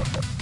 you